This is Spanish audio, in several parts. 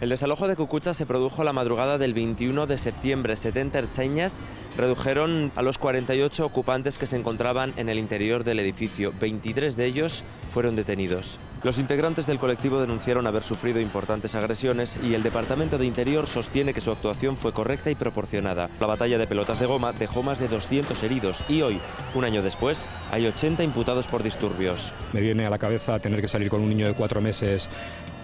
El desalojo de Cucucha se produjo la madrugada del 21 de septiembre. 70 erchaiñas redujeron a los 48 ocupantes que se encontraban en el interior del edificio. 23 de ellos fueron detenidos. Los integrantes del colectivo denunciaron haber sufrido importantes agresiones y el Departamento de Interior sostiene que su actuación fue correcta y proporcionada. La batalla de pelotas de goma dejó más de 200 heridos y hoy, un año después, hay 80 imputados por disturbios. Me viene a la cabeza tener que salir con un niño de cuatro meses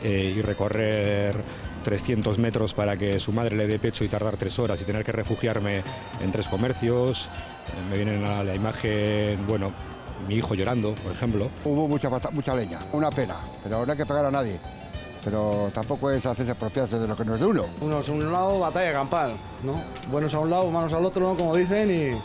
eh, y recorrer 300 metros para que su madre le dé pecho y tardar tres horas y tener que refugiarme en tres comercios. Eh, me vienen a la imagen, bueno, mi hijo llorando, por ejemplo. Hubo mucha, mucha leña, una pena, pero no hay que pegar a nadie. Pero tampoco es hacerse apropiarse de lo que no es de uno. Unos a un lado, batalla campal, ¿no? Buenos a un lado, manos al otro, ¿no? Como dicen, y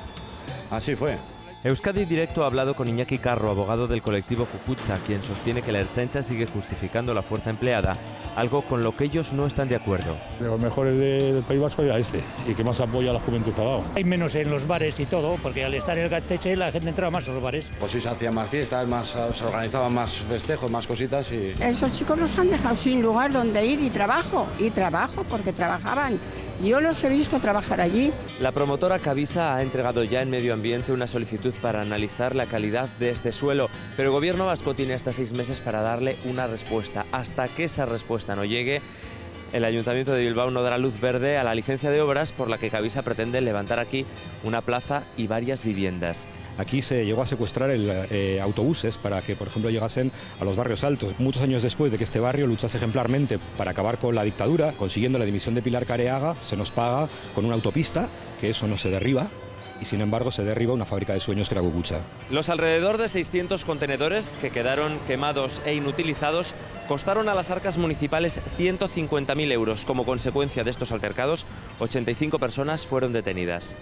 así fue. Euskadi Directo ha hablado con Iñaki Carro, abogado del colectivo Cucucha, quien sostiene que la Erchancha sigue justificando la fuerza empleada, algo con lo que ellos no están de acuerdo. De los mejores del País Vasco era este, y que más apoya a la juventud ha dado. Hay menos en los bares y todo, porque al estar en el Gateche la gente entraba más a los bares. Pues sí, se hacían más fiestas, más, se organizaban más festejos, más cositas y... Esos chicos nos han dejado sin lugar donde ir y trabajo, y trabajo porque trabajaban yo los he visto trabajar allí. La promotora Cavisa ha entregado ya en Medio Ambiente una solicitud para analizar la calidad de este suelo, pero el gobierno vasco tiene hasta seis meses para darle una respuesta. Hasta que esa respuesta no llegue, el Ayuntamiento de Bilbao no dará luz verde a la licencia de obras por la que Cavisa pretende levantar aquí una plaza y varias viviendas. Aquí se llegó a secuestrar eh, autobuses para que, por ejemplo, llegasen a los barrios altos. Muchos años después de que este barrio luchase ejemplarmente para acabar con la dictadura, consiguiendo la dimisión de Pilar Careaga, se nos paga con una autopista, que eso no se derriba, y sin embargo se derriba una fábrica de sueños que era Cucucha. Los alrededor de 600 contenedores que quedaron quemados e inutilizados costaron a las arcas municipales 150.000 euros. Como consecuencia de estos altercados, 85 personas fueron detenidas.